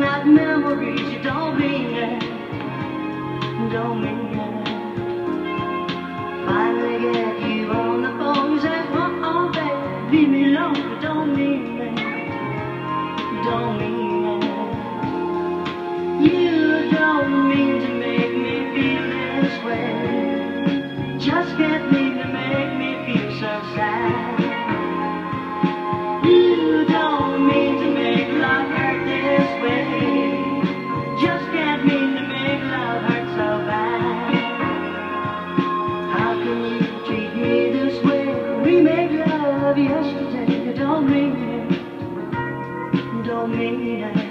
not memories you don't mean it, don't mean it. love you, she said, you don't mean it. You don't mean it.